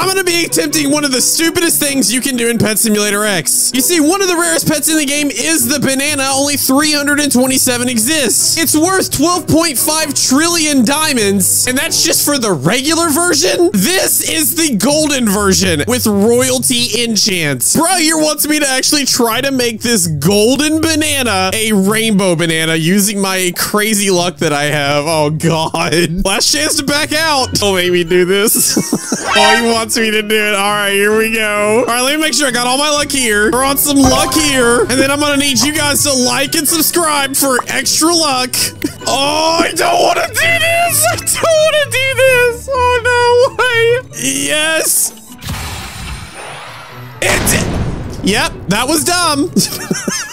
I'm gonna be attempting one of the stupidest things you can do in Pet Simulator X. You see, one of the rarest pets in the game is the banana. Only 327 exists. It's worth 12.5 trillion diamonds, and that's just for the regular version. This is the golden version with royalty enchants. Briar wants me to actually try to make this golden banana a rainbow banana using my crazy luck that I have. Oh God. Last chance to back out. Don't make me do this. oh, he wants me to do it. All right, here we go. All right, let me make sure I got all my luck here. We're on some luck here. And then I'm gonna need you guys to like and subscribe for extra luck. Oh, I don't want to do this. I don't want to do this. Oh, no way. Yes. It Yep, that was dumb.